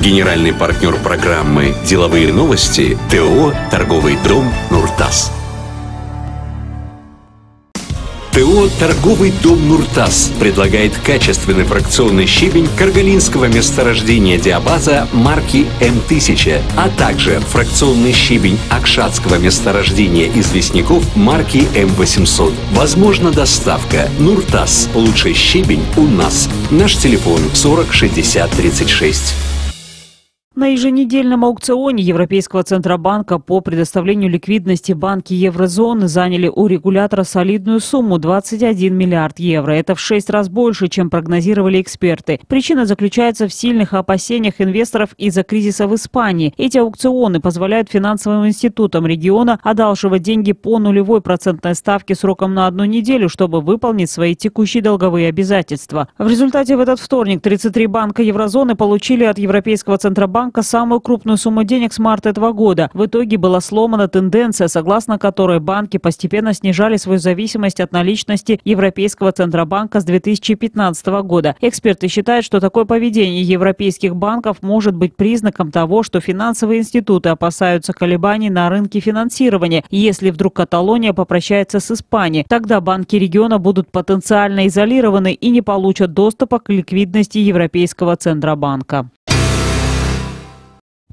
Генеральный партнер программы «Деловые новости» ТО «Торговый дом Нуртас». ТО «Торговый дом Нуртас» предлагает качественный фракционный щебень каргалинского месторождения диабаза марки М1000, а также фракционный щебень акшатского месторождения известняков марки М800. Возможна доставка. Нуртас. Лучший щебень у нас. Наш телефон 40 60 36. На еженедельном аукционе Европейского Центробанка по предоставлению ликвидности банки еврозоны заняли у регулятора солидную сумму 21 миллиард евро. Это в шесть раз больше, чем прогнозировали эксперты. Причина заключается в сильных опасениях инвесторов из-за кризиса в Испании. Эти аукционы позволяют финансовым институтам региона одалживать деньги по нулевой процентной ставке сроком на одну неделю, чтобы выполнить свои текущие долговые обязательства. В результате в этот вторник 33 банка еврозоны получили от Европейского Центробанка банка самую крупную сумму денег с марта этого года. В итоге была сломана тенденция, согласно которой банки постепенно снижали свою зависимость от наличности Европейского Центробанка с 2015 года. Эксперты считают, что такое поведение европейских банков может быть признаком того, что финансовые институты опасаются колебаний на рынке финансирования. Если вдруг Каталония попрощается с Испанией, тогда банки региона будут потенциально изолированы и не получат доступа к ликвидности Европейского Центробанка.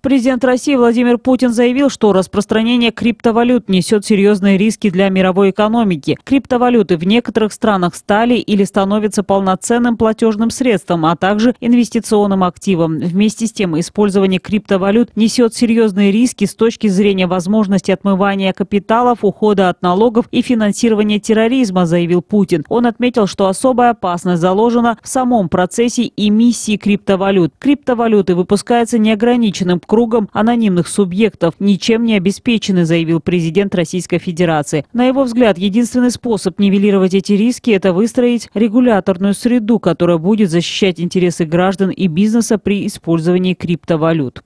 Президент России Владимир Путин заявил, что распространение криптовалют несет серьезные риски для мировой экономики. Криптовалюты в некоторых странах стали или становятся полноценным платежным средством, а также инвестиционным активом. Вместе с тем, использование криптовалют несет серьезные риски с точки зрения возможности отмывания капиталов, ухода от налогов и финансирования терроризма, заявил Путин. Он отметил, что особая опасность заложена в самом процессе эмиссии криптовалют. Криптовалюты выпускаются неограниченным кругом анонимных субъектов, ничем не обеспечены, заявил президент Российской Федерации. На его взгляд, единственный способ нивелировать эти риски – это выстроить регуляторную среду, которая будет защищать интересы граждан и бизнеса при использовании криптовалют.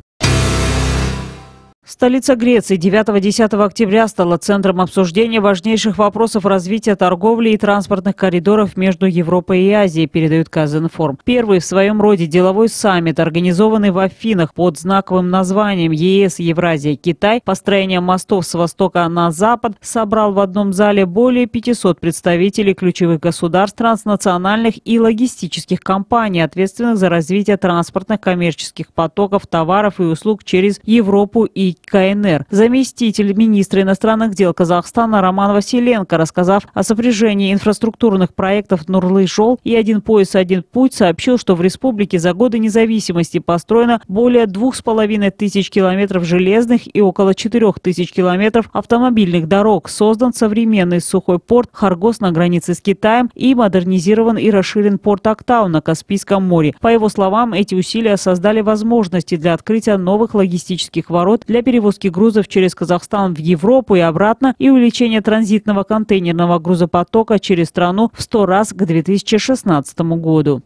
Столица Греции 9-10 октября стала центром обсуждения важнейших вопросов развития торговли и транспортных коридоров между Европой и Азией, передают Казинформ. Первый в своем роде деловой саммит, организованный в Афинах под знаковым названием ЕС Евразия Китай, построение мостов с востока на запад, собрал в одном зале более 500 представителей ключевых государств, транснациональных и логистических компаний, ответственных за развитие транспортных коммерческих потоков товаров и услуг через Европу и КНР. Заместитель министра иностранных дел Казахстана Роман Василенко, рассказав о сопряжении инфраструктурных проектов Нурлы-Жол и «Один пояс, один путь», сообщил, что в республике за годы независимости построено более двух с половиной тысяч километров железных и около четырех тысяч километров автомобильных дорог. Создан современный сухой порт Харгос на границе с Китаем и модернизирован и расширен порт Актау на Каспийском море. По его словам, эти усилия создали возможности для открытия новых логистических ворот для перевозки грузов через Казахстан в Европу и обратно и увеличение транзитного контейнерного грузопотока через страну в 100 раз к 2016 году.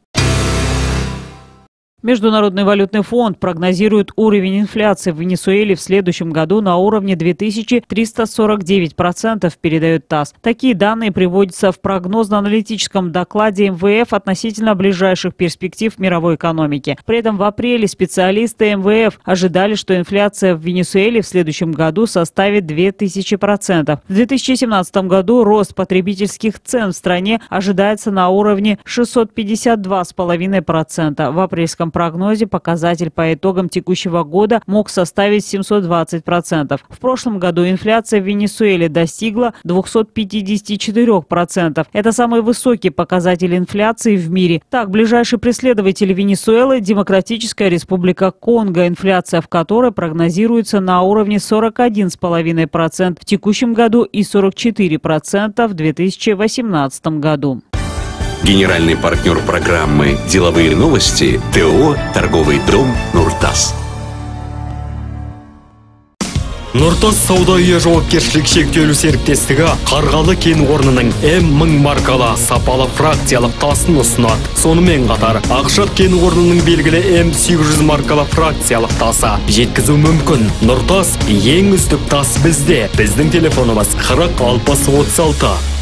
Международный валютный фонд прогнозирует уровень инфляции в Венесуэле в следующем году на уровне 2349%, передает ТАСС. Такие данные приводятся в прогнозно-аналитическом докладе МВФ относительно ближайших перспектив мировой экономики. При этом в апреле специалисты МВФ ожидали, что инфляция в Венесуэле в следующем году составит 2000%. В 2017 году рост потребительских цен в стране ожидается на уровне 652,5%. В апрельском прогнозе показатель по итогам текущего года мог составить 720%. В прошлом году инфляция в Венесуэле достигла 254%. Это самый высокий показатель инфляции в мире. Так, ближайший преследователь Венесуэлы – Демократическая Республика Конго, инфляция в которой прогнозируется на уровне 41,5% в текущем году и 44% в 2018 году. Генеральный партнер программы «Деловые новости» ТО «Торговый дом Нуртас». нұртас сауда үйі жауапкершілігі шектеулі серіктестігі қарғалы кен орнының м мың маркалы сапалы фракциялық тасын ұсынады. Сонымен қатар ақшат кен орнының белгілі м 800 маркалы фракциялық тасы жеткізу мүмкін. Нұртас ең үздік тас бізде. Біздің телефонымыз 40 60 36